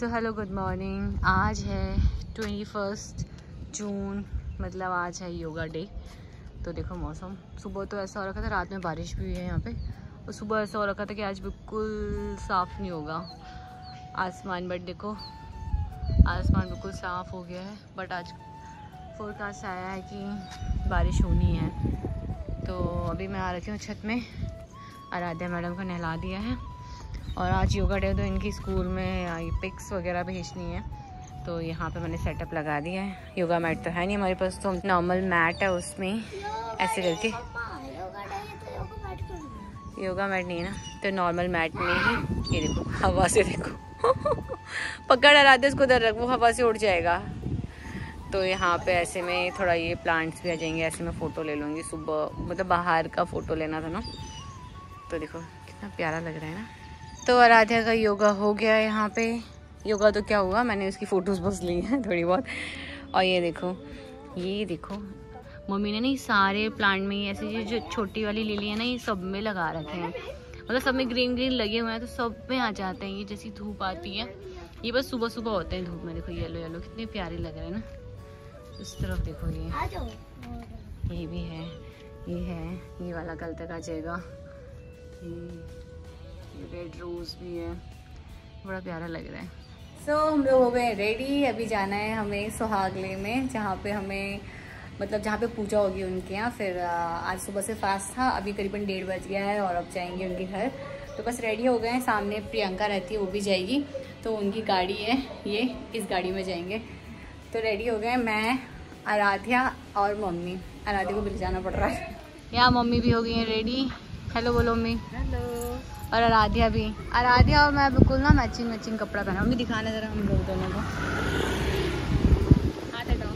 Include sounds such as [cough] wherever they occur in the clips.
So hello good morning आज है twenty first जून मतलब आज है योगा डे तो देखो मौसम, सुबह तो ऐसा हो रखा था, रात में बारिश भी हुई है यहाँ पे। और सुबह ऐसा हो रखा था कि आज बिल्कुल साफ़ नहीं होगा। आसमान बट देखो, आसमान बिल्कुल साफ़ हो गया है। बट आज फोरकास्ट आया है कि बारिश होनी है। तो अभी मैं आ रखी हूँ छत में। आराध्या मैडम को नहला दिया है। और आज योगा डे तो इनकी स्कूल में पिक्स वगैरह भेजनी है। तो यहाँ पे मैंने सेटअप लगा दिया है। योगा मैट तो है नहीं हमारे पास तो नॉर्मल मैट है उसमें। ऐसे करके। योगा मैट नहीं है ना तो नॉर्मल मैट में ही। ये देखो, हवा से देखो। [laughs] पकड़ था इसको उधर रख, वो हवा से उड़ जाएगा। तो यहाँ पे ऐसे में थोड़ा ये प्लांट्स भी आ जाएँगे, ऐसे में फ़ोटो ले लूँगी। सुबह मतलब बाहर का फ़ोटो लेना था ना। तो देखो, कितना प्यारा लग रहा है ना। तो आराध्या का योगा हो गया यहाँ पे। योगा तो क्या हुआ? मैंने उसकी फ़ोटोज़ बस ली हैं [laughs] थोड़ी बहुत। और ये देखो ये देखो। मम्मी ने ना ये सारे प्लांट में ऐसे ये जो छोटी वाली लिली है ना ये सब में लगा रखे हैं। मतलब सब में ग्रीन ग्रीन लगे हुए हैं तो सब में आ जाते हैं। ये जैसी धूप आती है। ये बस सुबह सुबह होते हैं धूप में। देखो येलो येलो कितने प्यारे लग रहे हैं ना। इस तरफ़ देखो ये। ये भी है। ये है। ये वाला कल तक आ जाएगा। रेड रोज भी है। बड़ा प्यारा लग रहा है। सो so, हम लोग हो गए रेडी अभी जाना है हमें सुहागले में जहाँ पे हमें मतलब जहाँ पे पूजा होगी उनके यहाँ। फिर आज सुबह से फास्ट था। अभी करीबन डेढ़ बज गया है और अब जाएँगे उनके घर। तो बस रेडी हो गए हैं। सामने प्रियंका रहती है वो भी जाएगी। तो उनकी गाड़ी है ये इस गाड़ी में जाएँगे। तो रेडी हो गए मैं आराध्या और मम्मी। आराध्या को भी जाना पड़ रहा है। यहाँ मम्मी भी हो गई हैं रेडी हेलो बोलो मम्मी। हेलो और आराध्या भी। आराध्या और मैं बिल्कुल ना मैचिंग मैचिंग कपड़ा पहना। मम्मी दिखाना ज़रा हम लोग दोनों को। हाथ हटाओ।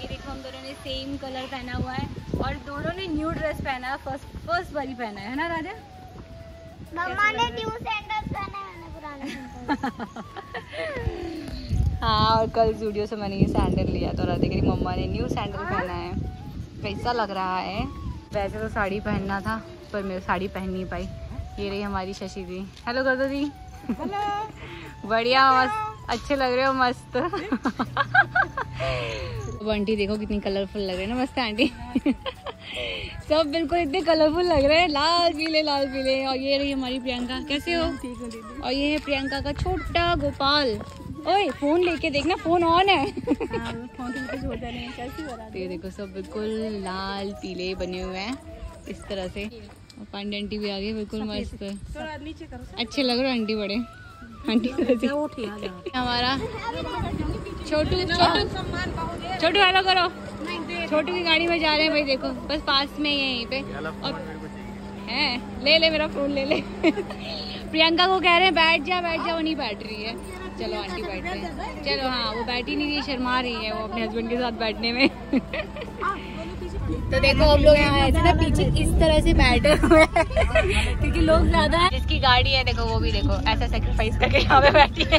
ये देखो हम दोनों ने सेम कलर पहना हुआ है और दोनों ने न्यू ड्रेस पहना है। फ़र्स्ट फ़र्स्ट बारी पहना है ना राधा मम्मा ने न्यू सैंडल्स पहने मैंने पुराने [laughs] हाँ और कल जूडियो से मैंने ये सैंडल लिया तो राधा कह मम्मा ने न्यू सैंडल पहना है। कैसा लग रहा है। वैसे तो साड़ी पहनना था पर मैं साड़ी पहन नहीं पाई। ये रही हमारी शशि दी। हेलो कर दो। दी [laughs] बढ़िया मस्त। अच्छे लग रहे हो मस्त। [laughs] आंटी देखो कितनी कलरफुल लग रहे हैं ना मस्त आंटी। [laughs] सब बिल्कुल इतने कलरफुल लग रहे हैं। लाल पीले लाल पीले। और ये रही हमारी प्रियंका। कैसे हो? और ये है प्रियंका का छोटा गोपाल। ओए फ़ोन लेके देखना फ़ोन ऑन है। फ़ोन तो ये देखो सब बिल्कुल लाल पीले बने हुए हैं इस तरह से। और पांडे आंटी भी आ गई बिल्कुल मस्त। अच्छे लग रहे आंटी बड़े? [laughs] आंटी हमारा छोटू छोटू। छोटू हेलो करो। छोटू की गाड़ी में जा रहे हैं भाई देखो बस पास में ही है यहीं पे। और है ले ले मेरा फ़ोन ले ले। [laughs] प्रियंका को कह रहे हैं बैठ जा बैठ जा वो नहीं बैठ रही है। चलो आंटी बैठ रहे चलो हाँ वो बैठी नहीं रही शर्मा रही है वो अपने हस्बैंड के साथ बैठने में। [laughs] तो देखो हम लोग यहाँ ऐसे ना पीछे इस तरह से बैठे हुए हैं। क्योंकि लोग ज़्यादा है। जिसकी गाड़ी है देखो वो भी देखो ऐसा सेक्रीफाइस करके यहाँ पे बैठी है।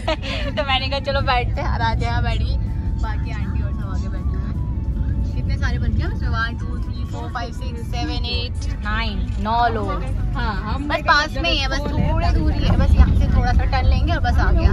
तो मैंने कहा चलो बैठते हैं आराध्या यहाँ बैठी बाकी आंटी और सब आगे बैठे हुए कितने सारे बन गए उसमें? One two three four five six seven eight nine नौ लोग। हाँ हम बस पास में ही है बस थोड़ी दूरी है बस यहाँ से थोड़ा सा टर्न लेंगे और बस आ गया।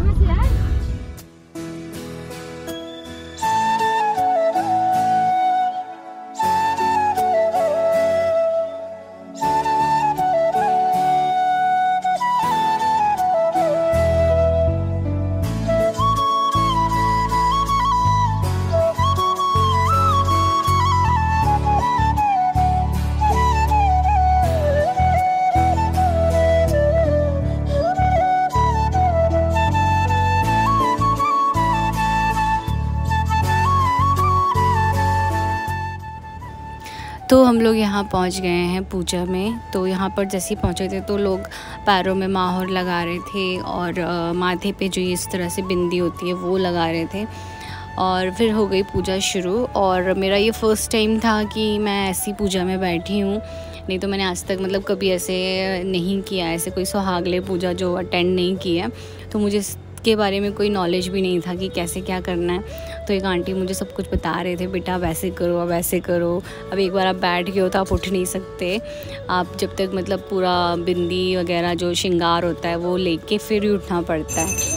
हम लोग यहाँ पहुँच गए हैं पूजा में। तो यहाँ पर जैसे ही पहुँचे थे तो लोग पैरों में माहौर लगा रहे थे और माथे पे जो इस तरह से बिंदी होती है वो लगा रहे थे। और फिर हो गई पूजा शुरू और मेरा ये फ़र्स्ट टाइम था कि मैं ऐसी पूजा में बैठी हूँ। नहीं तो मैंने आज तक मतलब कभी ऐसे नहीं किया, ऐसे कोई सुहागले पूजा जो अटेंड नहीं किया तो मुझे के बारे में कोई नॉलेज भी नहीं था कि कैसे क्या करना है। तो एक आंटी मुझे सब कुछ बता रहे थे, बेटा, वैसे करो, अब ऐसे करो। अब एक बार आप बैठ गए हो तो आप उठ नहीं सकते। आप जब तक मतलब पूरा बिंदी वगैरह जो श्रृंगार होता है वो लेके फिर ही उठना पड़ता है।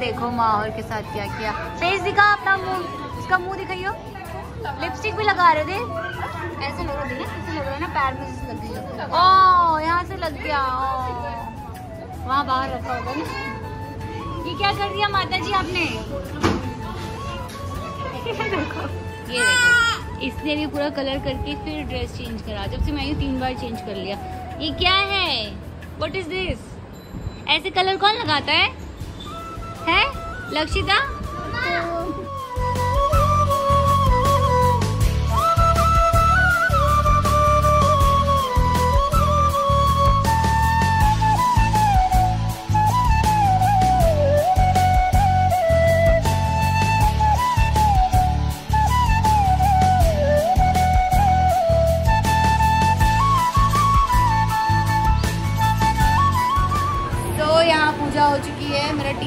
देखो माहौल के साथ क्या किया। फेस दिखा अपना मुँह, उसका मुँह दिखाइयो। लिपस्टिक भी लगा रहे थे। ऐसे लग रहा है ऐसे लग रहा ना, पैर में से लग गई ओ, यहाँ से लग गया वहाँ बाहर रखा होगा ना। ये क्या कर दिया माता जी आपने? ये इसने भी पूरा कलर करके फिर ड्रेस चेंज करा। जब से मैंने तीन बार चेंज कर लिया। ये क्या है? वट इज़ दिस ऐसे कलर कौन लगाता है? है लक्षिता?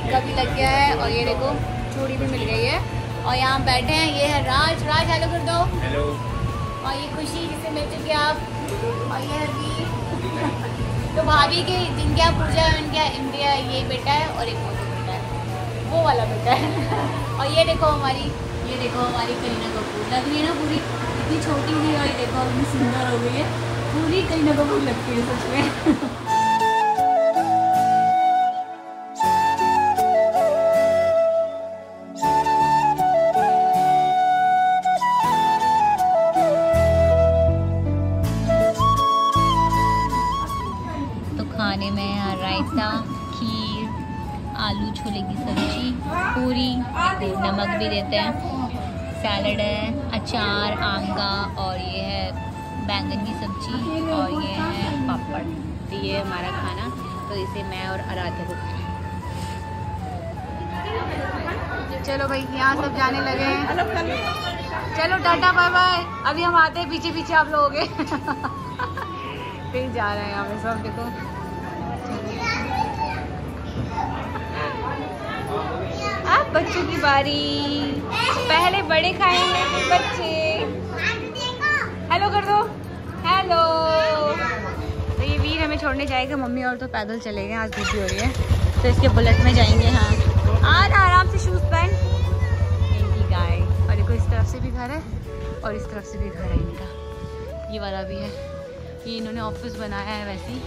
है मेरा टीका भी लग गया है और ये देखो चूड़ी भी मिल गई है। और यहाँ बैठे हैं ये है राज। राज हेलो कर दो हेलो और ये खुशी जिसे मिल चुके आप। और ये है [laughs] तो भाभी के जिनके यहाँ पूजा है उनके इंडिया ये बेटा है और एक मोटो बेटा है। वो वाला बेटा है। [laughs] और ये देखो हमारी ये देखो हमारी करीना कपूर। लग रही है ना पूरी? इतनी छोटी हुई और ये देखो इतनी सुंदर हो गई है। पूरी करीना कपूर लगती है सच में। [laughs] खाने में यहाँ रायता, खीर, आलू छोले की सब्ज़ी, पूरी, नमक भी देते हैं, सैलड है, अचार आम का और ये है बैंगन की सब्ज़ी, और ये है पापड़। तो ये हमारा खाना तो इसे मैं और आराध्या को खाएँ चलो भाई, यहाँ सब जाने लगे हैं। चलो, टाटा बाय बाय अभी हम आते हैं पीछे पीछे आप लोग गए। [laughs] फिर जा रहे हैं यहाँ पे सब, देखो। बच्चों की बारी। पहले बड़े खाएँगे, फिर बच्चे। हेलो कर दो। हेलो तो ये वीर हमें छोड़ने जाएगा, मम्मी और तो पैदल चले गए, आज धूप हो रही है। तो इसके बुलेट में जाएँगे हाँ। आ, ना, आराम से शूज़ पहन। इनकी गाय और देखो इस तरफ़ से भी घर है? और इस तरफ़ से भी घर है इनका। ये वाला भी है। ये इन्होंने ऑफ़िस बनाया है वैसे ही।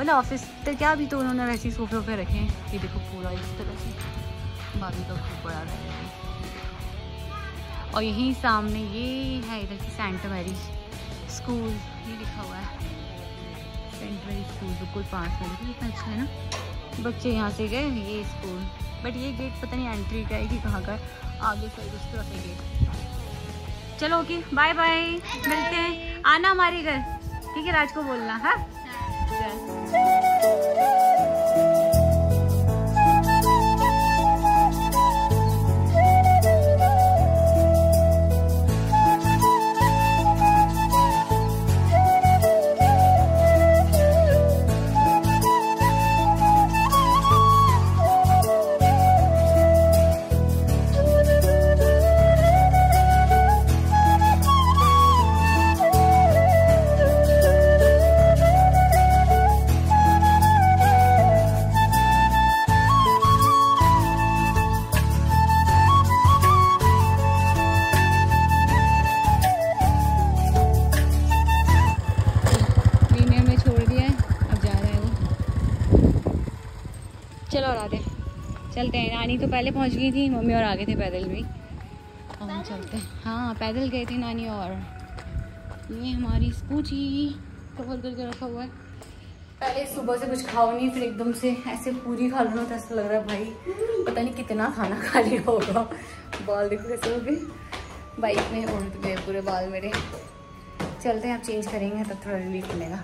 मतलब ऑफ़िस तो क्या भी तो उन्होंने वैसे ही सोफे वोफे रखे हैं। ये देखो पूरा इस तरह से। भाभी का खूब बड़ा है। और यहीं सामने ये है इधर की सेंट मैरी स्कूल ये लिखा हुआ है। सेंट मैरी स्कूल बिल्कुल पास में। देखिए कितना अच्छा है ना। बच्चे यहाँ से गए ये स्कूल बट ये गेट पता नहीं एंट्री का है कि कहाँ का आगे साइड उस तरफ़ है गेट चलो ओके बाय बाय मिलते हैं। आना हमारे घर। ठीक है राज को बोलना हाँ? पहले पहुँच गई थी मम्मी और आगे थे पैदल भी। हम चलते हैं। हाँ पैदल गए थे नानी और ये हमारी स्कूटी कवर करके रखा हुआ है। पहले सुबह से कुछ खाओ नहीं फिर एकदम से ऐसे पूरी खा लो तो ऐसा लग रहा है भाई पता नहीं कितना खाना [laughs] खा लिया होगा। बाल देखो कैसे हो गए। बाइक में उड़ गए पूरे बाल मेरे। चलते हैं आप चेंज करेंगे तब थोड़ा रिलीफ मिलेगा।